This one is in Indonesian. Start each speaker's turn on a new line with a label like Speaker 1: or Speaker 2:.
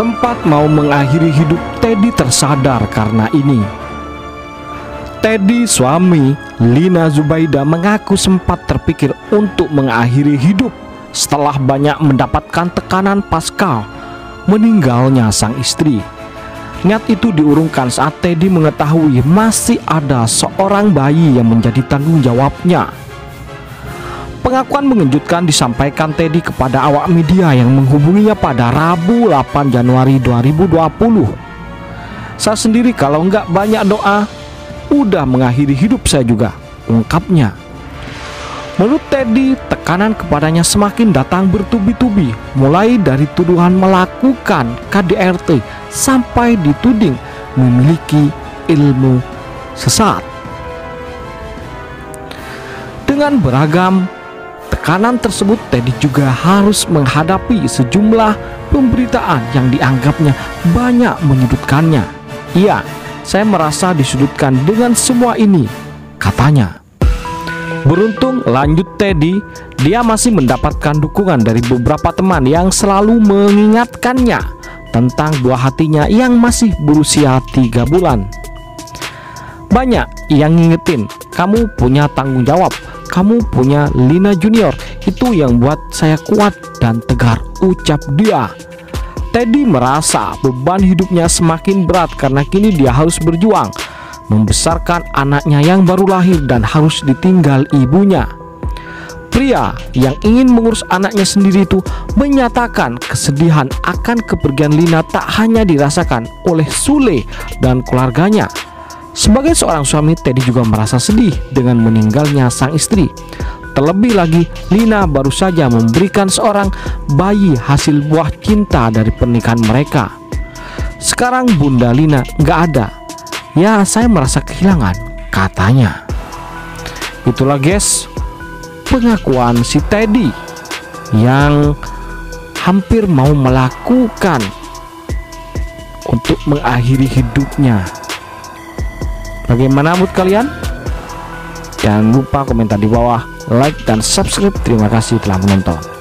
Speaker 1: sempat mau mengakhiri hidup, Teddy tersadar karena ini. Teddy suami Lina Zubaida mengaku sempat terpikir untuk mengakhiri hidup setelah banyak mendapatkan tekanan pasca meninggalnya sang istri. Niat itu diurungkan saat Teddy mengetahui masih ada seorang bayi yang menjadi tanggung jawabnya. Pengakuan mengejutkan disampaikan Teddy kepada awak media yang menghubunginya pada Rabu 8 Januari 2020. Saya sendiri kalau nggak banyak doa, udah mengakhiri hidup saya juga, ungkapnya. Menurut Teddy, tekanan kepadanya semakin datang bertubi-tubi, mulai dari tuduhan melakukan KDRT sampai dituding memiliki ilmu sesat. Dengan beragam tekanan tersebut, Teddy juga harus menghadapi sejumlah pemberitaan yang dianggapnya banyak menyudutkannya. Iya, saya merasa disudutkan dengan semua ini, katanya. Beruntung lanjut Teddy, dia masih mendapatkan dukungan dari beberapa teman yang selalu mengingatkannya tentang buah hatinya yang masih berusia tiga bulan. Banyak yang ngingetin, kamu punya tanggung jawab, kamu punya Lina Junior, itu yang buat saya kuat dan tegar, ucap dia. Teddy merasa beban hidupnya semakin berat karena kini dia harus berjuang membesarkan anaknya yang baru lahir dan harus ditinggal ibunya. Pria yang ingin mengurus anaknya sendiri itu menyatakan kesedihan akan kepergian Lina tak hanya dirasakan oleh Sule dan keluarganya. Sebagai seorang suami, Teddy juga merasa sedih dengan meninggalnya sang istri. Terlebih lagi, Lina baru saja memberikan seorang bayi hasil buah cinta dari pernikahan mereka. Sekarang Bunda Lina nggak ada Ya saya merasa kehilangan Katanya Itulah guys Pengakuan si Teddy Yang Hampir mau melakukan Untuk mengakhiri hidupnya Bagaimana mood kalian? Jangan lupa komentar di bawah Like dan subscribe Terima kasih telah menonton